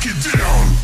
break it down.